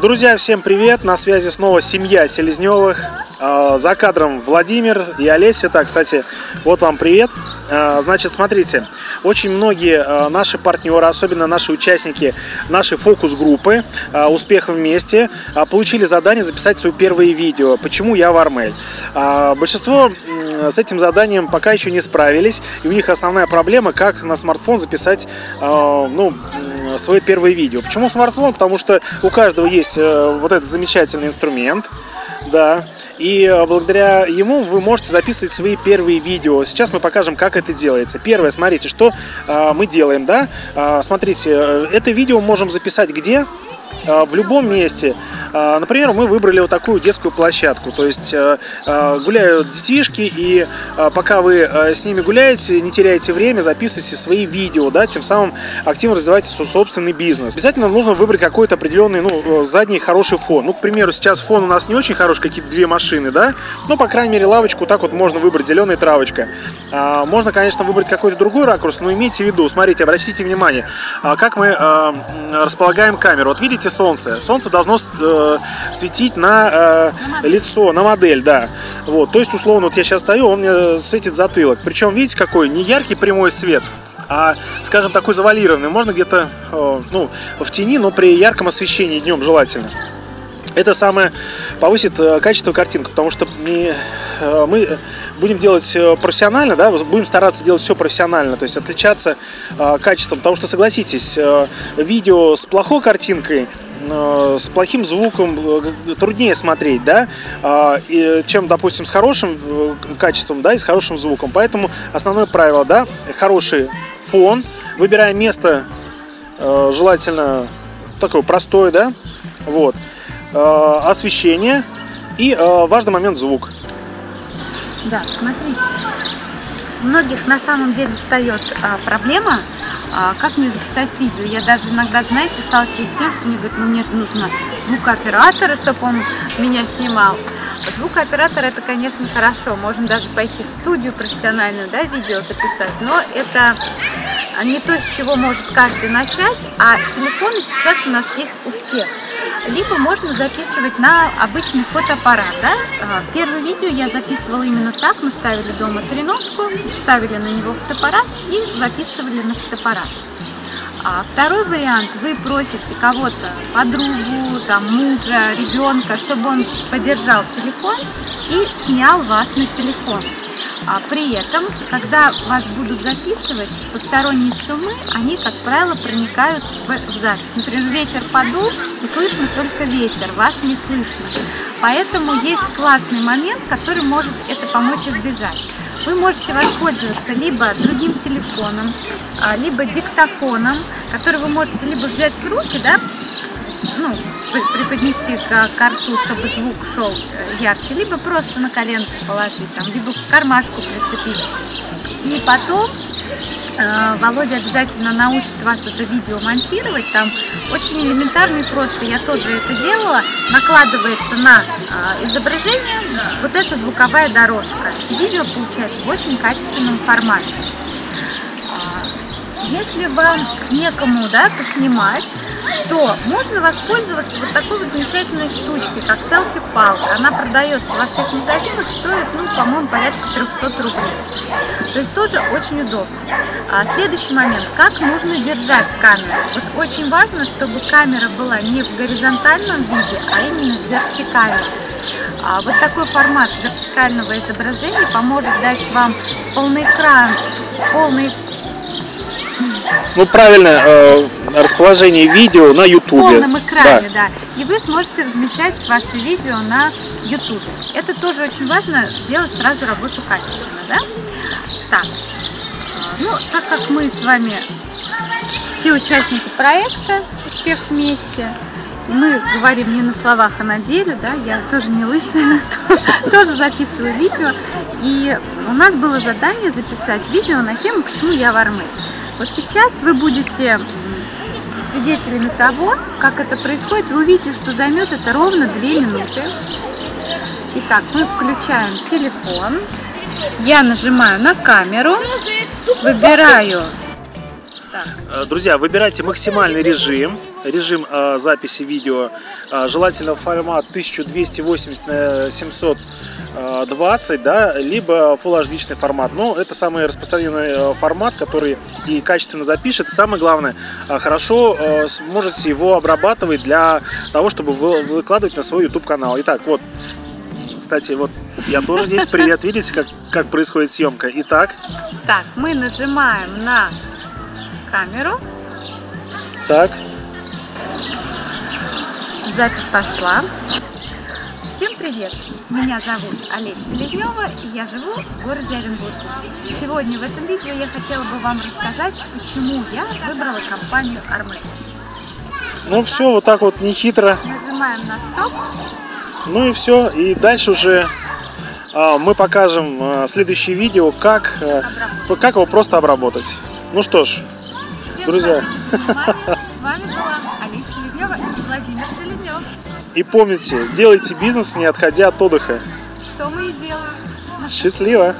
Друзья, всем привет! На связи снова семья Селезневых. А, за кадром Владимир и Олеся. Так, кстати, вот вам привет. А, значит, смотрите, очень многие а, наши партнеры, особенно наши участники нашей фокус-группы «Успех вместе» получили задание записать свои первые видео. Почему я в Армель? Большинство с этим заданием пока еще не справились, и у них основная проблема, как на смартфон записать, ну, свои первые видео. Почему смартфон? Потому что у каждого есть э, вот этот замечательный инструмент, да, и э, благодаря ему вы можете записывать свои первые видео. Сейчас мы покажем, как это делается. Первое, смотрите, что э, мы делаем, да. Смотрите, это видео можем записать где? В любом месте. А, например, мы выбрали вот такую детскую площадку. То есть э, э, гуляют детишки, и э, пока вы с ними гуляете, не теряете время, записывайте свои видео, да, тем самым активно развивайте свой собственный бизнес. Обязательно нужно выбрать какой-то определенный, ну, задний хороший фон. Ну, к примеру, сейчас фон у нас не очень хороший, какие-то две машины, да, но, по крайней мере, лавочку так вот можно выбрать, зеленая травочка. А, можно, конечно, выбрать какой-то другой ракурс, но имейте в виду, смотрите, обратите внимание, а, как мы располагаем камеру. Вот видите солнце? Солнце должно Э, светить на, э, на лицо, на модель, да. Вот, то есть, условно, вот я сейчас стою, он мне светит затылок. Причем, видите, какой не яркий прямой свет, а, скажем, такой завалированный. Можно где-то, э, ну, в тени, но при ярком освещении днем желательно. Это самое повысит качество картинки, потому что не, мы будем делать профессионально, да, будем стараться делать все профессионально, то есть отличаться качеством, потому что согласитесь, видео с плохой картинкой с плохим звуком э, труднее смотреть, да, а, чем, допустим, с хорошим э, качеством, да, и с хорошим звуком. Поэтому основное правило, да, хороший фон, выбирая место, желательно такое простое, да, вот, освещение и важный момент звук. Да, смотрите, у многих на самом деле встает а, проблема а, как мне записать видео. Я даже иногда, знаете, сталкиваюсь с тем, что мне говорят, ну мне же нужно звукооператора, чтобы он меня снимал. Звукооператор это, конечно, хорошо, можно даже пойти в студию профессиональную, да, видео записать, но это не то, с чего может каждый начать, а телефоны сейчас у нас есть у всех либо можно записывать на обычный фотоаппарат. Да? А, первое видео я записывала именно так. Мы ставили дома треножку, ставили на него фотоаппарат и записывали на фотоаппарат. А второй вариант, вы просите кого-то, подругу, там, мужа, ребенка, чтобы он подержал телефон и снял вас на телефон. А при этом, когда вас будут записывать, посторонние шумы, они, как правило, проникают в, в запись. Например, ветер подул, и слышно только ветер, вас не слышно. Поэтому есть классный момент, который может это помочь избежать. Вы можете воспользоваться либо другим телефоном, а, либо диктофоном, который вы можете либо взять в руки, да, преподнести к карту, чтобы звук шел э, ярче, либо просто на коленку положить, там, либо в кармашку прицепить. И потом э, Володя обязательно научит вас уже видео монтировать. Там очень элементарно и просто. Я тоже это делала. Накладывается на э, изображение вот эта звуковая дорожка. И видео получается в очень качественном формате. Если вам некому да, поснимать, то можно воспользоваться вот такой вот замечательной штучкой, как селфи-палка. Она продается во всех магазинах, стоит, ну, по-моему, порядка 300 рублей. То есть тоже очень удобно. А следующий момент, как нужно держать камеру. Вот очень важно, чтобы камера была не в горизонтальном виде, а именно вертикально. А вот такой формат вертикального изображения поможет дать вам полный экран, полный ну, правильное э, расположение видео на YouTube. В полном экране, да. да. И вы сможете размещать ваши видео на YouTube. Это тоже очень важно, делать сразу работу качественно, да? Так, ну, так как мы с вами все участники проекта «Успех вместе», мы говорим не на словах, а на деле, да, я тоже не лысая, тоже записываю видео, и у нас было задание записать видео на тему «Почему я в Армении?». Вот сейчас вы будете свидетелями того, как это происходит. Вы увидите, что займет это ровно 2 минуты. Итак, мы включаем телефон. Я нажимаю на камеру, выбираю. Так. Друзья, выбирайте максимальный режим. режим э, записи видео. Э, желательно формат 1280 на 720, да, либо Full HD формат. Но это самый распространенный э, формат, который и качественно запишет. И самое главное, э, хорошо э, сможете его обрабатывать для того, чтобы вы, выкладывать на свой YouTube канал. Итак, вот, кстати, вот я тоже здесь. Привет, видите, как, как происходит съемка? Итак. Так, мы нажимаем на камеру. Так. Запись пошла. Всем привет! Меня зовут Олеся Селезнева, и я живу в городе Оренбург. Сегодня в этом видео я хотела бы вам рассказать, почему я выбрала компанию Арме. Ну все, вот так вот нехитро. Нажимаем на стоп. Ну и все, и дальше уже а, мы покажем а, следующее видео, как, а, как его просто обработать. Ну что ж, друзья. С вами была Олеся Селезнева и Владимир Селезнев. И помните, делайте бизнес, не отходя от отдыха. Что мы и делаем. Счастливо!